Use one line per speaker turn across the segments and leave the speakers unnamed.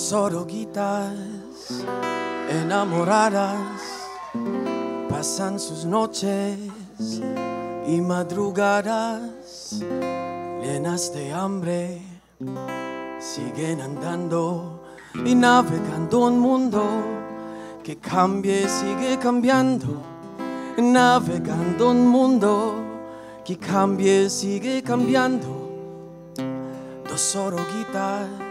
Dos oruguitas enamoradas pasan sus noches y madrugadas llenas de hambre. Siguen andando y navegando un mundo que cambia y sigue cambiando. Navegando un mundo que cambia y sigue cambiando. Dos oruguitas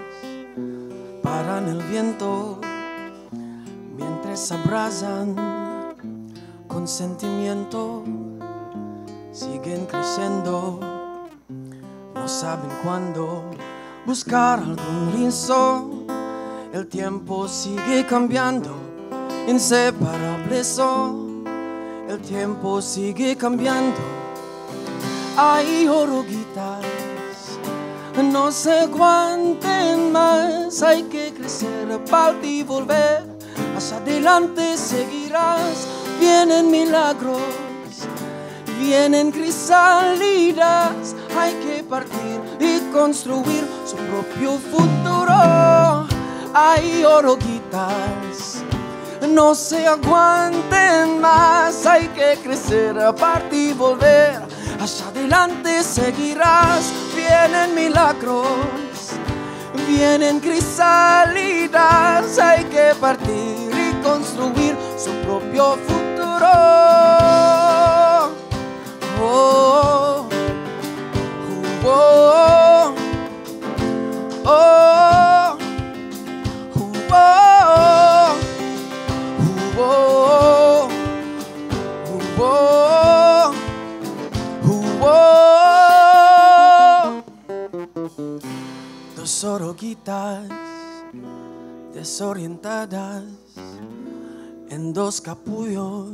paran el viento mientras abrazan con sentimiento, siguen creciendo, no saben cuándo buscar algún lienzo. El tiempo sigue cambiando, inseparables son. El tiempo sigue cambiando. Hay oruguitas no se aguanten más, hay que crecer para y volver. Más adelante seguirás, vienen milagros, vienen crisalidas. Hay que partir y construir su propio futuro. Hay oruguitas, no se aguanten más, hay que crecer, partir y volver. Hacia adelante seguirás, vienen milagros, vienen crisalidas, hay que partir y construir su propio futuro. Desorientadas en dos capullos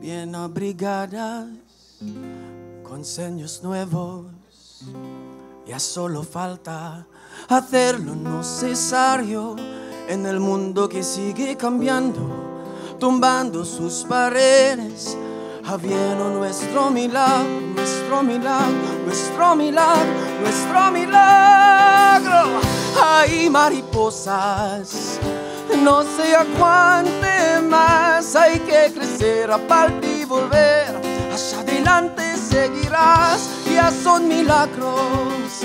bien abrigadas con sueños nuevos. Ya solo falta hacer lo necesario en el mundo que sigue cambiando, tumbando sus paredes habiendo nuestro milagro, nuestro milagro, nuestro milagro, nuestro milagro. Hay mariposas, no se aguante más, hay que crecer, aparte y volver. Hacia adelante seguirás, ya son milagros,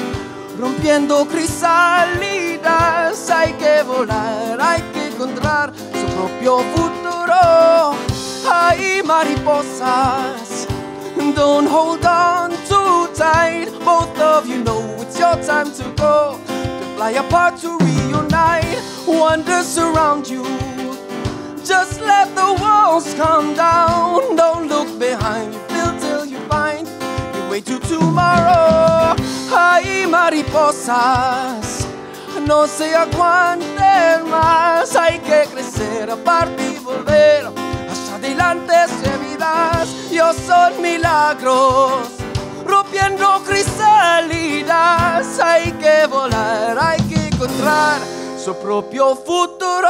rompiendo crisalidas. Hay que volar, hay que encontrar su propio futuro hay mariposas. Don't hold on too tight. Both of you know it's your time to go. To fly apart to reunite. Wonders surround you. Just let the walls come down. Don't look behind you. Feel till you find your way to tomorrow. Hay mariposas. No se aguanten más. Hay que crecer aparte y volver adelante servirás, Dios son milagros, rompiendo crisalidas, hay que volar, hay que encontrar su propio futuro.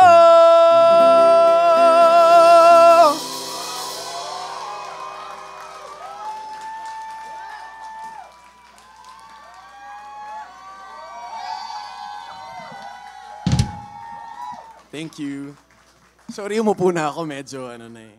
Thank you. Sorry, umupo na ako medyo ano na eh.